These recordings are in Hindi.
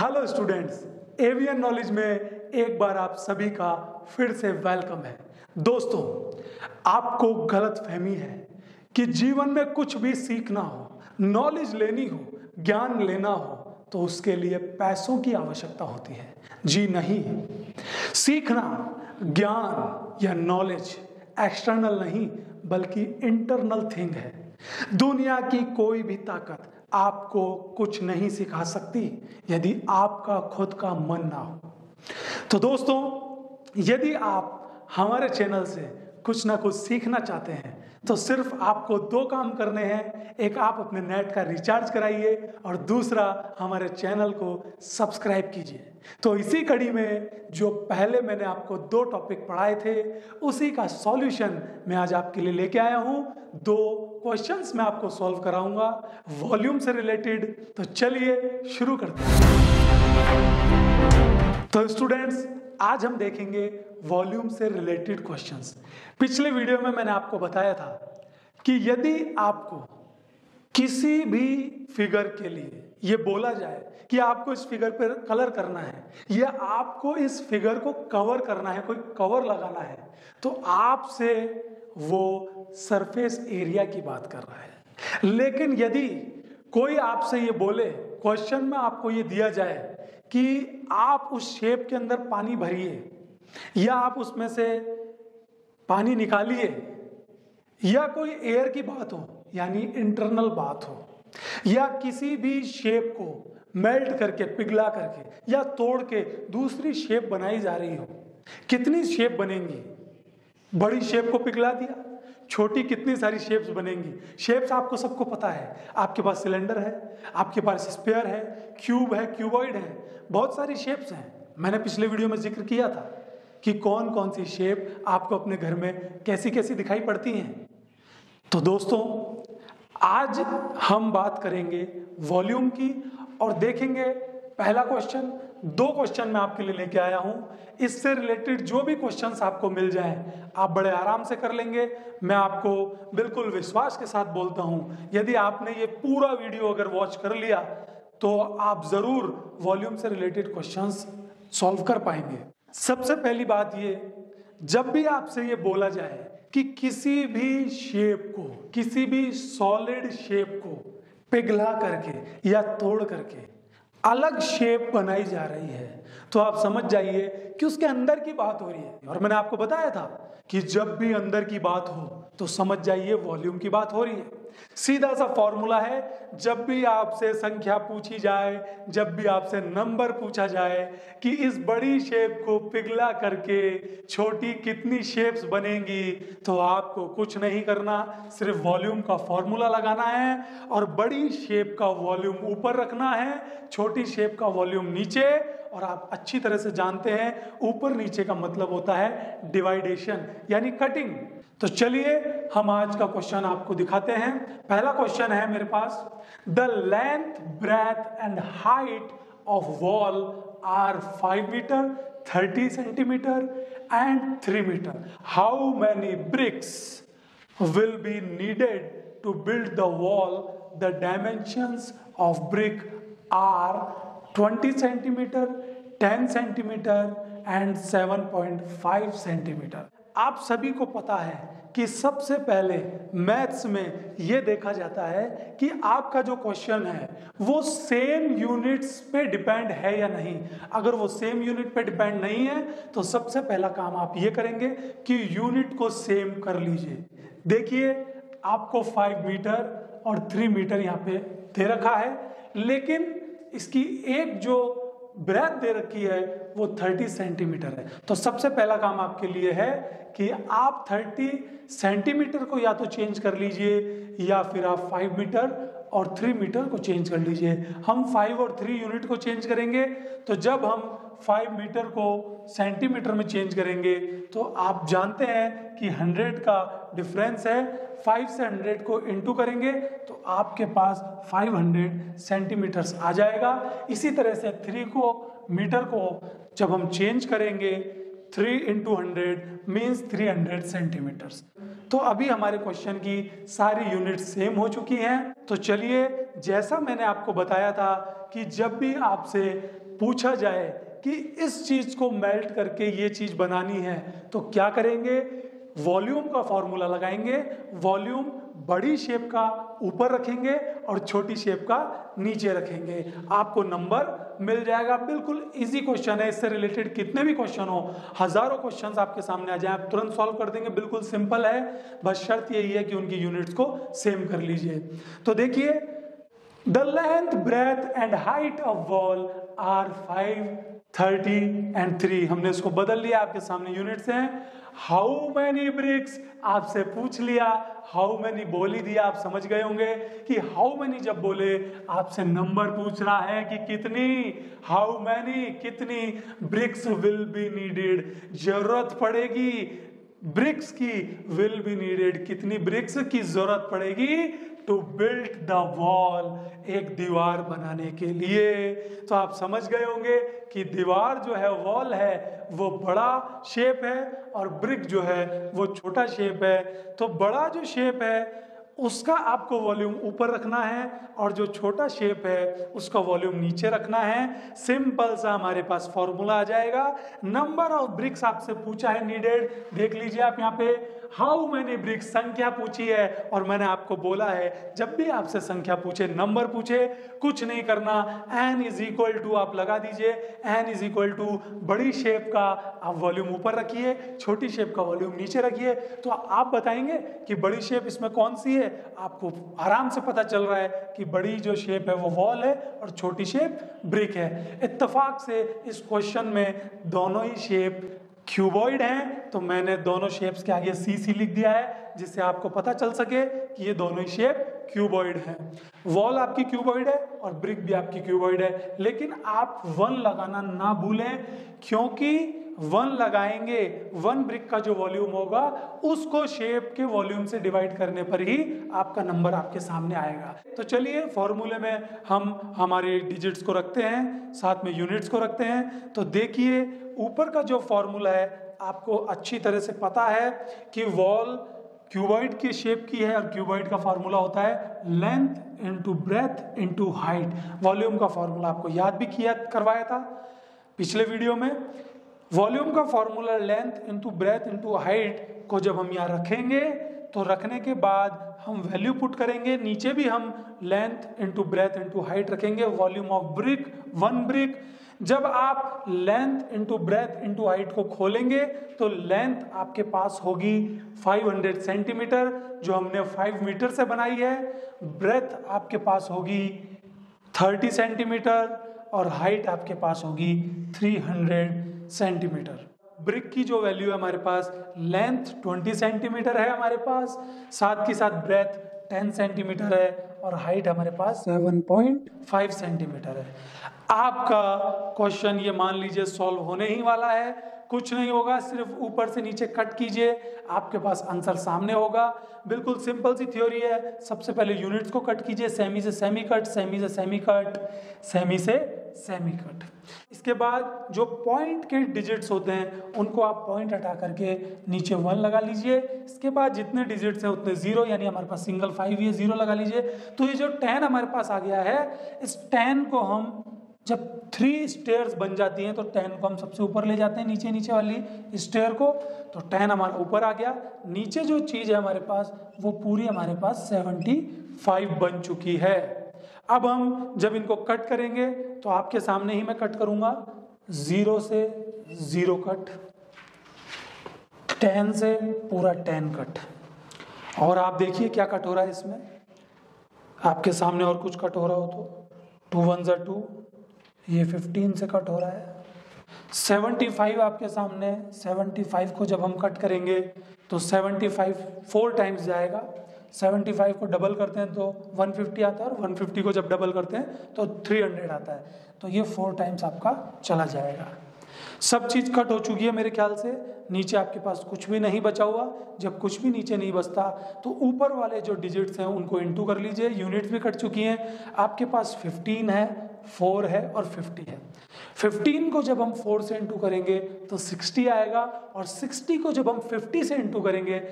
हेलो स्टूडेंट्स एवियन नॉलेज में एक बार आप सभी का फिर से वेलकम है। दोस्तों, आपको गलत फहमी है कि जीवन में कुछ भी सीखना हो नॉलेज लेनी हो, ज्ञान लेना हो तो उसके लिए पैसों की आवश्यकता होती है। जी नहीं। सीखना ज्ञान या नॉलेज एक्सटर्नल नहीं, बल्कि इंटरनल थिंग है। दुनिया की कोई भी ताकत आपको कुछ नहीं सिखा सकती यदि आपका खुद का मन ना हो। तो दोस्तों, यदि आप हमारे चैनल से कुछ ना कुछ सीखना चाहते हैं तो सिर्फ़ आपको दो काम करने हैं। एक, आप अपने नेट का रिचार्ज कराइए और दूसरा, हमारे चैनल को सब्सक्राइब कीजिए। तो इसी कड़ी में जो पहले मैंने आपको दो टॉपिक पढ़ाए थे, उसी का सॉल्यूशन मैं आज आपके लिए लेके आया हूँ। दो क्वेश्चंस मैं आपको सॉल्व कराऊँगा, वॉल्यूम से रिलेटेड। तो चलिए शुरू करते हैं। तो स्टूडेंट्स आज हम देखेंगे वॉल्यूम से रिलेटेड क्वेश्चंस। पिछले वीडियो में मैंने आपको बताया था कि यदि आपको किसी भी फिगर के लिए ये बोला जाए कि आपको इस फिगर पर कलर करना है या आपको इस फिगर को कवर करना है, कोई कवर लगाना है तो आपसे वो सरफेस एरिया की बात कर रहा है। लेकिन यदि कोई आपसे ये बोले, क्वेश्चन में आपको ये दिया जाए कि आप उस शेप के अंदर पानी भरिए, या आप उसमें से पानी निकालिए, या कोई एयर की बात हो, यानी इंटरनल बात हो, या किसी भी शेप को मेल्ट करके, पिघला करके, या तोड़ के दूसरी शेप बनाई जा रही हो, कितनी शेप बनेंगी? बड़ी शेप को पिघला दिया। छोटी कितनी सारी शेप्स बनेंगी। शेप्स आपको सबको पता है। आपके पास सिलेंडर है, आपके पास स्पेयर है क्यूब है क्यूबॉइड है, बहुत सारी शेप्स हैं। मैंने पिछले वीडियो में ज़िक्र किया था कि कौन कौन सी शेप आपको अपने घर में कैसी कैसी दिखाई पड़ती हैं। तो दोस्तों, आज हम बात करेंगे वॉल्यूम की और देखेंगे पहला क्वेश्चन दो क्वेश्चन मैं आपके लिए लेके आया हूँ। इससे रिलेटेड जो भी क्वेश्चंस आपको मिल जाएँ, आप बड़े आराम से कर लेंगे। मैं आपको बिल्कुल विश्वास के साथ बोलता हूँ, यदि आपने ये पूरा वीडियो अगर वॉच कर लिया तो आप ज़रूर वॉल्यूम से रिलेटेड क्वेश्चंस सॉल्व कर पाएँगे। सबसे पहली बात ये, जब भी आपसे ये बोला जाए कि किसी भी शेप को, किसी भी सॉलिड शेप को पिघला करके या तोड़ करके अलग शेप बनाई जा रही है। तो आप समझ जाइए कि उसके अंदर की बात हो रही है। और मैंने आपको बताया था कि जब भी अंदर की बात हो तो समझ जाइए वॉल्यूम की बात हो रही है। सीधा सा फॉर्मूला है, जब भी आपसे संख्या पूछी जाए, जब भी आपसे नंबर पूछा जाए, कि इस बड़ी शेप को पिघला करके छोटी कितनी शेप्स बनेंगी तो आपको कुछ नहीं करना, सिर्फ़ वॉल्यूम का फॉर्मूला लगाना है, और बड़ी शेप का वॉल्यूम ऊपर रखना है, छोटी शेप का वॉल्यूम नीचे, और आप अच्छी तरह से जानते हैं, ऊपर नीचे का मतलब होता है डिवाइडेशन, यानी कटिंग। तो चलिए, हम आज का क्वेश्चन आपको दिखाते हैं। पहला क्वेश्चन है मेरे पास the length breadth and height of wall are five metre thirty centimetre and three metre how many bricks will be needed to build the wall the dimension of brick are twenty centimetre ten centimetre and seven point five centimetre आप सभी को पता है कि सबसे पहले मैथ्स में यह देखा जाता है कि आपका जो क्वेश्चन है, वो सेम यूनिट्स पे डिपेंड है या नहीं। अगर वो सेम यूनिट पे डिपेंड नहीं है तो सबसे पहला काम आप ये करेंगे कि यूनिट को सेम कर लीजिए। देखिए, आपको फाइव मीटर और थ्री मीटर यहाँ पे दे रखा है, लेकिन इसकी एक जो ब्रेथ दे रखी है, वो 30 सेंटीमीटर है। तो सबसे पहला काम आपके लिए है कि आप 30 सेंटीमीटर को या तो चेंज कर लीजिए या फिर आप 5 मीटर और थ्री मीटर को चेंज कर लीजिए। हम फाइव और थ्री यूनिट को चेंज करेंगे तो जब हम फाइव मीटर को सेंटीमीटर में चेंज करेंगे तो आप जानते हैं कि 100 का डिफरेंस है। फाइव से 100 को इंटू करेंगे तो आपके पास 500 सेंटीमीटर्स आ जाएगा। इसी तरह से थ्री को मीटर को जब हम चेंज करेंगे three into hundred means three hundred centimetres तो अभी हमारे क्वेश्चन की सारी यूनिट सेम हो चुकी हैं। तो चलिए, जैसा मैंने आपको बताया था कि जब भी आपसे पूछा जाए कि इस चीज़ को मेल्ट करके ये चीज़ बनानी है तो क्या करेंगे? वॉल्यूम का फॉर्मूला लगाएँगे। वॉल्यूम बड़ी शेप का ऊपर रखेंगे और छोटी शेप का नीचे रखेंगे। आपको नंबर मिल जाएगा। बिल्कुल इजी क्वेश्चन है। इससे रिलेटेड कितने भी क्वेश्चन हो, हज़ारों क्वेश्चन आपके सामने आ जाए। आप तुरंत सॉल्व कर देंगे। बिल्कुल सिंपल है। बस शर्त यही है कि उनकी यूनिट्स को सेम कर लीजिए। तो देखिए the length breadth and height of wall are five thirty and three हमने इसको बदल लिया। आपके सामने यूनिट्स हैं। हाउ मैनी ब्रिक्स आपसे पूछ लिया? हाउ मैनी बोली दिया आप समझ गए होंगे कि हाउ मैनी जब बोले, आपसे नंबर पूछ रहा है कि कितनी? हाउ मैनी कितनी ब्रिक्स विल बी नीडेड ज़रूरत पड़ेगी ब्रिक्स की विल बी नीडेड कितनी ब्रिक्स की ज़रूरत पड़ेगी? टू बिल्ड द वॉल एक दीवार बनाने के लिए। तो आप समझ गए होंगे कि दीवार जो है वॉल है, वो बड़ा शेप है और ब्रिक जो है, वो छोटा शेप है। तो बड़ा जो शेप है, उसका आपको वॉल्यूम ऊपर रखना है और जो छोटा शेप है, उसका वॉल्यूम नीचे रखना है। सिंपल सा हमारे पास फॉर्मूला आ जाएगा। नंबर ऑफ़ ब्रिक्स आपसे पूछा है नीडेड देख लीजिए आप यहाँ पे। हाउ मैनी ब्रिक्स, संख्या पूछी है और मैंने आपको बोला है, जब भी आपसे संख्या पूछे, नंबर पूछे, कुछ नहीं करना एन इज़ इक्वल टू आप लगा दीजिए एन इज़ इक्वल टू बड़ी शेप का आप वॉल्यूम ऊपर रखिए, छोटी शेप का वॉल्यूम नीचे रखिए तो आप बताएँगे कि बड़ी शेप इसमें कौन सी है? आपको आराम से पता चल रहा है कि बड़ी जो शेप है वो वॉल है और छोटी शेप ब्रिक है। इतफाक से इस क्वेश्चन में दोनों ही शेप क्यूबॉइड है तो मैंने दोनों शेप्स के आगे सी सी लिख दिया है, जिससे आपको पता चल सके कि ये दोनों ही शेप क्यूबॉइड है। वॉल आपकी क्यूबॉइड है और ब्रिक भी आपकी क्यूबॉइड है। लेकिन आप वन लगाना ना भूलें, क्योंकि वन लगाएँगे, वन ब्रिक का जो वॉल्यूम होगा, उसको शेप के वॉल्यूम से डिवाइड करने पर ही आपका नंबर आपके सामने आएगा। तो चलिए फॉर्मूले में हम हमारे डिजिट्स को रखते हैं, साथ में यूनिट्स को रखते हैं। तो देखिए, ऊपर का जो फॉर्मूला है, आपको अच्छी तरह से पता है कि वॉल क्यूबॉइड की शेप की है और क्यूबॉइड का फॉर्मूला होता है length into breadth into height volume का फॉर्मूला आपको याद भी किया, करवाया था पिछले वीडियो में। वॉल्यूम का formula length into breadth into height को जब हम यहाँ रखेंगे तो रखने के बाद हम वैल्यू पुट करेंगे, नीचे भी हम length into breadth into height रखेंगे volume of brick one brick जब आप length into breadth into height को खोलेंगे तो लेंथ आपके पास होगी 500 सेंटीमीटर जो हमने 5 मीटर से बनाई है। ब्रेथ आपके पास होगी 30 सेंटीमीटर और हाइट आपके पास होगी 300 सेंटीमीटर। ब्रिक की जो वैल्यू है हमारे पास लेंथ 20 सेंटीमीटर है हमारे पास, साथ के साथ ब्रेथ 10 सेंटीमीटर है और हाइट हमारे पास 7.5 सेंटीमीटर है। आपका क्वेश्चन ये मान लीजिए सॉल्व होने ही वाला है। कुछ नहीं होगा, सिर्फ़ ऊपर से नीचे कट कीजिए, आपके पास आंसर सामने होगा। बिल्कुल सिंपल सी थ्योरी है, सबसे पहले यूनिट्स को कट कीजिए सेमी से सेमी कट सेमी से सेमी कट सेमी से सेमी कट इसके बाद जो पॉइंट के डिजिट्स होते हैं, उनको आप पॉइंट हटा करके नीचे वन लगा लीजिए। इसके बाद जितने डिजिट्स हैं, उतने ज़ीरो यानी हमारे पास सिंगल फाइव ये ज़ीरो लगा लीजिए। तो ये जो टेन हमारे पास आ गया है, इस टेन को हम जब थ्री स्टेयर्स बन जाती हैं तो टेन को हम सबसे ऊपर ले जाते हैं नीचे नीचे वाली स्टेयर को तो टेन हमारा ऊपर आ गया। नीचे जो चीज़ है हमारे पास, वो पूरी हमारे पास सेवेंटी फाइव बन चुकी है। अब हम जब इनको कट करेंगे तो आपके सामने ही मैं कट करूँगा। ज़ीरो से ज़ीरो कट टेन से पूरा टेन कट और आप देखिए क्या कट हो रहा है इसमें। आपके सामने और कुछ कट हो रहा हो तो टू वन ज़ा टू ये 15 से कट हो रहा है। 75 आपके सामने 75 को जब हम कट करेंगे तो 75 फोर टाइम्स जाएगा। 75 को डबल करते हैं तो 150 आता है और 150 को जब डबल करते हैं तो 300 आता है। तो ये फोर टाइम्स आपका चला जाएगा। सब चीज़ कट हो चुकी है मेरे ख्याल से। नीचे आपके पास कुछ भी नहीं बचा हुआ। जब कुछ भी नीचे नहीं बचता तो ऊपर वाले जो डिजिट्स हैं, उनको इंटू कर लीजिए। यूनिट्स भी कट चुकी हैं। आपके पास 15 है। फोर है और फिफ्टी है। फिफ्टीन को जब हम फोर से इंटू करेंगे तो सिक्सटी आएगा और सिक्सटी को जब हम फिफ्टी से इंटू करेंगे,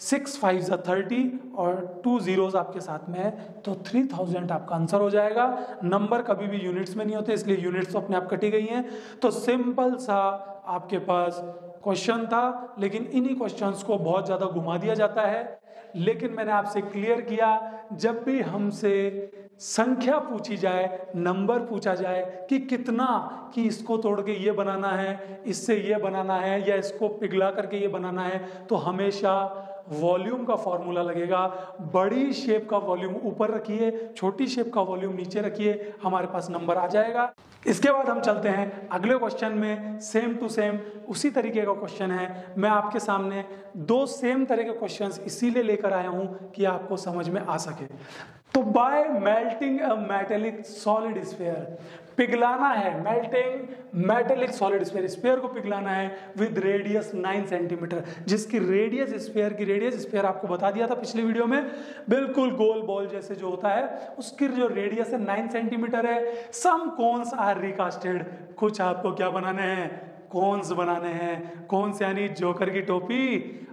सिक्स, फाइव ज़ा थर्टी और टू जीरोज आपके साथ में है तो थ्री थाउज़ेंड आपका आंसर हो जाएगा। नंबर कभी भी यूनिट्स में नहीं होते, इसलिए यूनिट्स तो अपने आप कटी गई हैं। तो सिंपल सा आपके पास क्वेश्चन था, लेकिन इन्हीं क्वेश्चंस को बहुत ज़्यादा घुमा दिया जाता है। लेकिन मैंने आपसे क्लियर किया, जब भी हमसे संख्या पूछी जाए, नंबर पूछा जाए कि कितना कि इसको तोड़ के ये बनाना है, इससे ये बनाना है, या इसको पिघला करके ये बनाना है तो हमेशा वॉल्यूम का फॉर्मूला लगेगा। बड़ी शेप का वॉल्यूम ऊपर रखिए, छोटी शेप का वॉल्यूम नीचे रखिए, हमारे पास नंबर आ जाएगा। इसके बाद हम चलते हैं अगले क्वेश्चन में सेम टू सेम उसी तरीके का क्वेश्चन है। मैं आपके सामने दो सेम तरह के क्वेश्चंस इसीलिए लेकर आया हूँ कि आपको समझ में आ सके। तो by melting a metallic solid sphere पिघलाना है melting metallic solid sphere sphere को पिघलाना है विद रेडियस 9 सेंटीमीटर जिसकी रेडियस स्पेयर की रेडियस स्पेयर आपको बता दिया था पिछले वीडियो में, बिल्कुल गोल बॉल जैसे जो होता है, उसकी जो रेडियस है 9 सेंटीमीटर है सम कोन्स आर रिकास्टेड कुछ आपको क्या बनाने हैं? कौन्स बनाने हैं, कौन से यानी जोकर की टोपी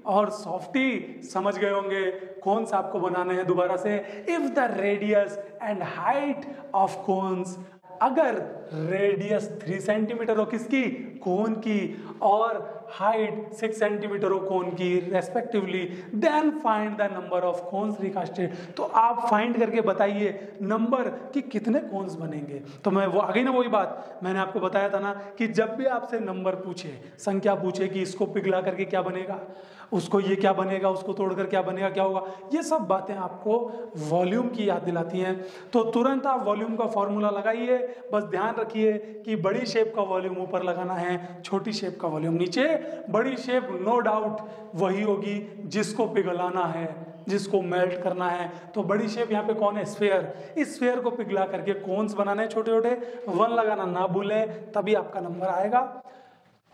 और सॉफ्टी समझ गए होंगे कौन सा आपको बनाने हैं दोबारा से। If the radius and height of cones अगर रेडियस थ्री सेंटीमीटर हो किसकी? कोन की? और height six centimetre of cone की respectively then find the number of cones recasted तो आप फाइंड करके बताइए नंबर कि कितने कोन्स बनेंगे। तो मैं वो, आगे ना वही बात, मैंने आपको बताया था ना कि जब भी आपसे नंबर पूछे, संख्या पूछे कि इसको पिघला करके क्या बनेगा? उसको ये क्या बनेगा, उसको तोड़कर क्या बनेगा, क्या होगा? ये सब बातें आपको वॉल्यूम की याद दिलाती हैं। तो तुरंत आप वॉल्यूम का फॉर्मूला लगाइए, बस ध्यान रखिए कि बड़ी शेप का वॉल्यूम ऊपर लगाना है, छोटी शेप का वॉल्यूम नीचे। बड़ी शेप, नो डाउट, वही होगी जिसको पिघलाना है, जिसको मेल्ट करना है। तो बड़ी शेप यहाँ पे कौन है? स्फेयर। इस स्फेयर को पिघला करके कोन्स बनाने छोटे छोटे वन लगाना ना भूलें, तभी आपका नंबर आएगा।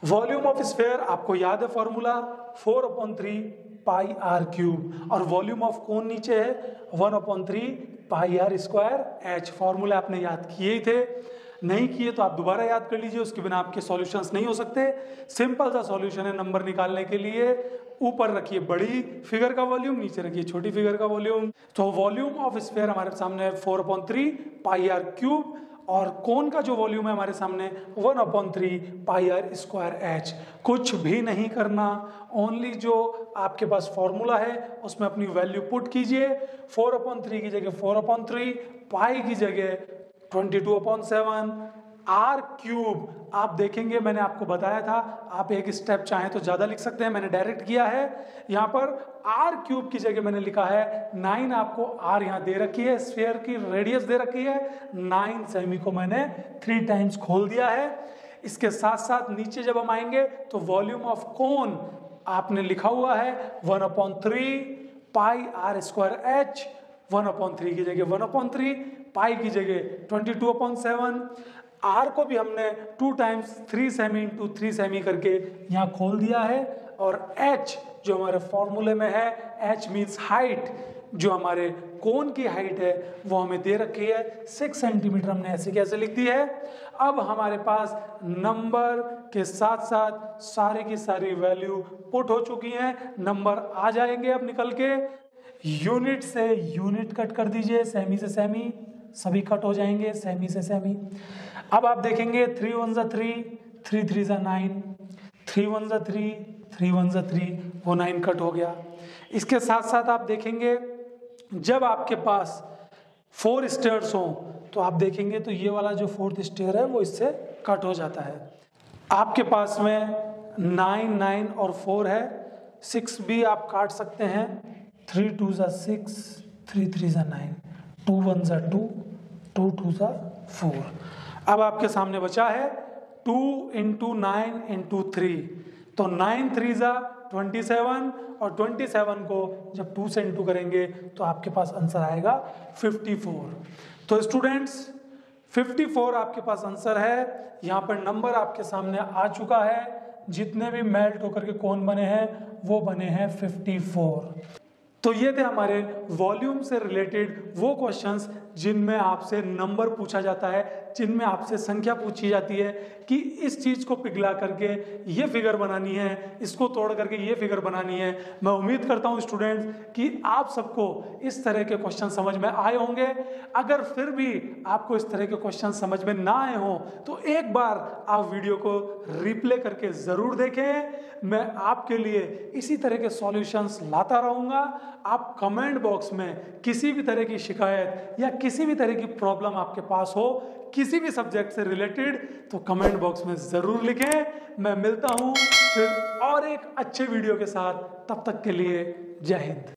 वॉल्यूम ऑफ़ स्फेयर आपको याद है formula four upon three pi r cube और वॉल्यूम ऑफ़ कोन नीचे है? One upon three pi r square h formula आपने याद किए ही थे। नहीं किए तो आप दोबारा याद कर लीजिए, उसके बिना आपके सॉल्यूशंस नहीं हो सकते। सिंपल सा सॉल्यूशन है नंबर निकालने के लिए। ऊपर रखिए बड़ी फिगर का वॉल्यूम नीचे रखिए छोटी फिगर का वॉल्यूम तो वॉल्यूम ऑफ़ स्फेयर हमारे सामने four upon three pi r cube और कौन का जो वॉल्यूम है हमारे सामने? One upon three pi r square h. कुछ भी नहीं करना। ओनली जो आपके पास फॉर्मूला है, उसमें अपनी वैल्यू पुट कीजिए। फोर अपॉन थ्री की जगह फोर अपॉन थ्री पाई की जगह twenty two upon seven r cube. आप देखेंगे, मैंने आपको बताया था, आप एक स्टेप चाहें तो ज़्यादा लिख सकते हैं, मैंने डायरेक्ट किया है। यहाँ पर आर क्यूब की जगह मैंने लिखा है, नाइन आपको आर यहाँ दे रखी है, स्फेयर की रेडियस दे रखी है, नाइन सेमी को मैंने थ्री टाइम्स खोल दिया है। इसके साथ साथ नीचे जब हम आएँगे तो वॉल्यूम ऑफ़ कोन आपने लिखा हुआ है, one upon three, pi r square h, one upon three की जगह वन अपॉन थ्री, पाई की जगह twenty two upon seven r को भी हमने two times three semi into three semi करके यहाँ खोल दिया है और एच जो हमारे फॉर्मूले में है एच मीन्स हाइट जो हमारे कोन की हाइट है, वो हमें दे रखी है। सिक्स सेंटीमीटर हमने ऐसे कैसे लिख दी है। अब हमारे पास नंबर के साथ साथ सारे की सारी वैल्यू पुट हो चुकी हैं। नंबर आ जाएँगे अब निकल के। यूनिट से यूनिट कट कर दीजिए। सेमी से सेमी सभी कट हो जाएँगे। सेमी से सेमी अब आप देखेंगे थ्री वन ज़ा थ्री थ्री थ्री ज़ा नाइन थ्री वन ज़ा थ्री थ्री वन ज़ा थ्री वो नाइन कट हो गया। इसके साथ साथ आप देखेंगे, जब आपके पास फोर स्टेयर्स हो तो आप देखेंगे तो ये वाला जो फोर्थ स्टेयर है, वो इससे कट हो जाता है। आपके पास में नाइन नाइन और फोर है सिक्स भी आप काट सकते हैं। थ्री टू ज़ा सिक्स थ्री थ्री ज़ा नाइन टू वन ज़ा टू टू टू ज़ा फोर अब आपके सामने बचा है two into nine into three तो नाइन थ्री ज़ा ट्वेंटी सेवन और ट्वेंटी सेवन को जब टू से इंटू करेंगे तो आपके पास आंसर आएगा फिफ्टी फोर तो स्टूडेंट्स फिफ्टी फोर आपके पास आंसर है। यहाँ पर नंबर आपके सामने आ चुका है। जितने भी मेल्ट होकर के कौन बने हैं, वो बने हैं फिफ्टी फोर तो ये थे हमारे वॉल्यूम से रिलेटेड वो क्वेश्चंस जिनमें आपसे नंबर पूछा जाता है, जिनमें आपसे संख्या पूछी जाती है कि इस चीज़ को पिघला करके ये फिगर बनानी है, इसको तोड़ करके ये फिगर बनानी है। मैं उम्मीद करता हूँ स्टूडेंट्स कि आप सबको इस तरह के क्वेश्चन समझ में आए होंगे। अगर फिर भी आपको इस तरह के क्वेश्चन समझ में ना आए हों तो एक बार आप वीडियो को रिप्ले करके ज़रूर देखें। मैं आपके लिए इसी तरह के सॉल्यूशंस लाता रहूँगा। आप कमेंट बॉक्स में किसी भी तरह की शिकायत या किसी भी तरह की प्रॉब्लम आपके पास हो, किसी भी सब्जेक्ट से रिलेटेड तो कमेंट बॉक्स में ज़रूर लिखें। मैं मिलता हूँ फिर और एक अच्छे वीडियो के साथ। तब तक के लिए जय हिंद।